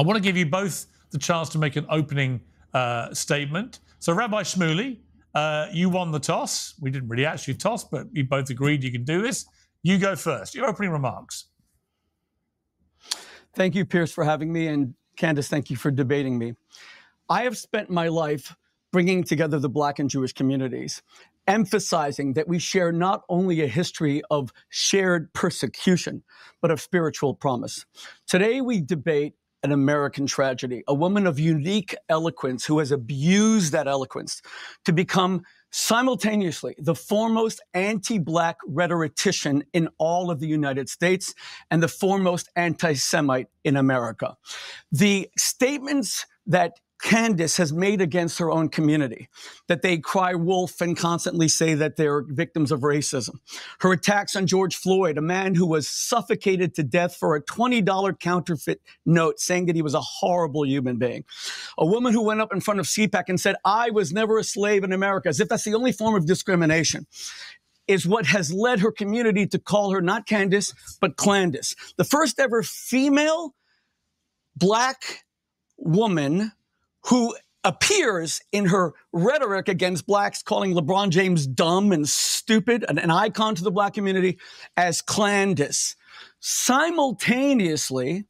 I want to give you both the chance to make an opening uh, statement. So, Rabbi Shmuley, uh, you won the toss. We didn't really actually toss, but we both agreed you can do this. You go first. Your opening remarks. Thank you, Piers, for having me. And Candace, thank you for debating me. I have spent my life bringing together the Black and Jewish communities, emphasizing that we share not only a history of shared persecution, but of spiritual promise. Today, we debate an American tragedy, a woman of unique eloquence who has abused that eloquence to become simultaneously the foremost anti Black rhetorician in all of the United States and the foremost anti Semite in America. The statements that Candace has made against her own community, that they cry wolf and constantly say that they're victims of racism. Her attacks on George Floyd, a man who was suffocated to death for a $20 counterfeit note saying that he was a horrible human being. A woman who went up in front of CPAC and said, I was never a slave in America, as if that's the only form of discrimination is what has led her community to call her not Candace, but Clandis. The first ever female black woman who appears in her rhetoric against blacks, calling LeBron James dumb and stupid, and an icon to the black community, as Clandis. Simultaneously,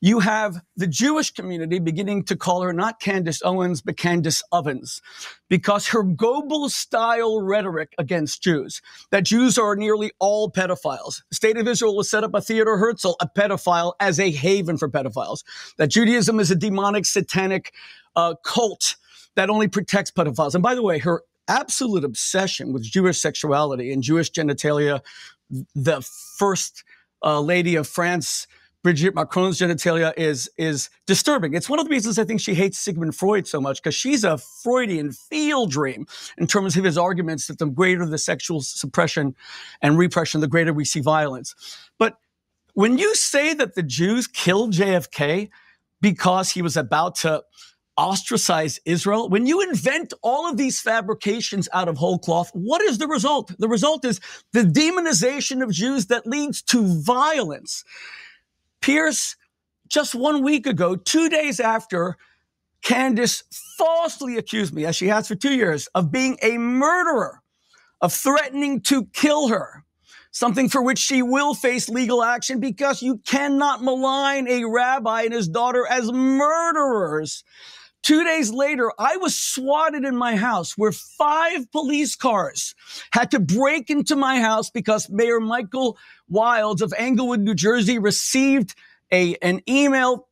you have the Jewish community beginning to call her not Candace Owens, but Candace Ovens, because her Goebbels style rhetoric against Jews, that Jews are nearly all pedophiles. The state of Israel will set up a Theodor Herzl, a pedophile, as a haven for pedophiles, that Judaism is a demonic, satanic uh, cult that only protects pedophiles. And by the way, her absolute obsession with Jewish sexuality and Jewish genitalia, the first uh, lady of France, Brigitte Macron's genitalia is is disturbing. It's one of the reasons I think she hates Sigmund Freud so much because she's a Freudian field dream in terms of his arguments that the greater the sexual suppression and repression, the greater we see violence. But when you say that the Jews killed JFK because he was about to ostracize Israel, when you invent all of these fabrications out of whole cloth, what is the result? The result is the demonization of Jews that leads to violence. Piers, just one week ago, two days after Candace falsely accused me, as she has for two years, of being a murderer, of threatening to kill her, something for which she will face legal action because you cannot malign a rabbi and his daughter as murderers. Two days later, I was swatted in my house where five police cars had to break into my house because Mayor Michael Wildes of Englewood, New Jersey received a, an email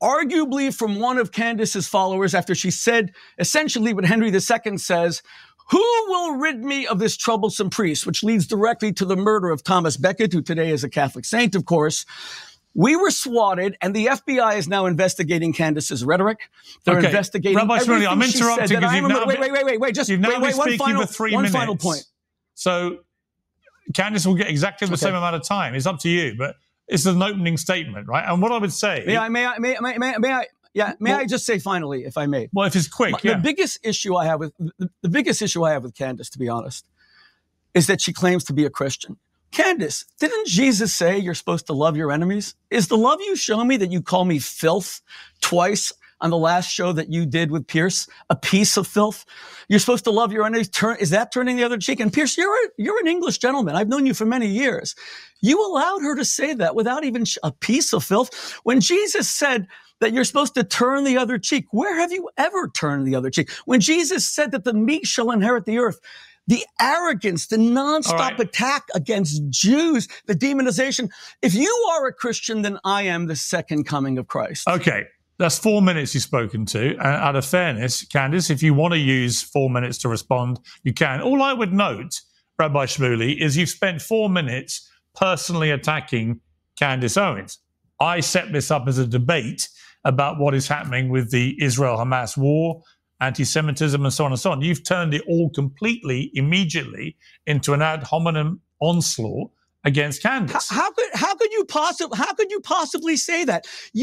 arguably from one of Candace's followers after she said essentially what Henry II says, who will rid me of this troublesome priest? Which leads directly to the murder of Thomas Becket, who today is a Catholic saint, of course. We were swatted, and the FBI is now investigating Candace's rhetoric. They're okay. investigating. Rabbi Shmuley, I'm interrupting because you've now wait, wait, wait, wait, wait. Just you've now wait, wait, been speaking final, for three one minutes. final point. So Candace will get exactly the okay. same amount of time. It's up to you, but it's an opening statement, right? And what I would say, may I, may I, may, may, may, may I, yeah, may well, I just say finally, if I may? Well, if it's quick, the yeah. biggest issue I have with the, the biggest issue I have with Candace, to be honest, is that she claims to be a Christian. Candace, didn't Jesus say you're supposed to love your enemies? Is the love you show me that you call me filth twice on the last show that you did with Piers, a piece of filth? You're supposed to love your enemies. Turn, is that turning the other cheek? And Piers, you're a, you're an English gentleman. I've known you for many years. You allowed her to say that without even a piece of filth. When Jesus said that you're supposed to turn the other cheek, where have you ever turned the other cheek? When Jesus said that the meek shall inherit the earth, the arrogance, the nonstop right. attack against Jews, the demonization. If you are a Christian, then I am the second coming of Christ. Okay. That's four minutes you've spoken to. Uh, out of fairness, Candace, if you want to use four minutes to respond, you can. All I would note, Rabbi Shmuley, is you've spent four minutes personally attacking Candace Owens. I set this up as a debate about what is happening with the Israel Hamas war anti Semitism, and so on and so on. You've turned it all completely, immediately into an ad hominem onslaught against Candace. How, how could how could you possibly how could you possibly say that? You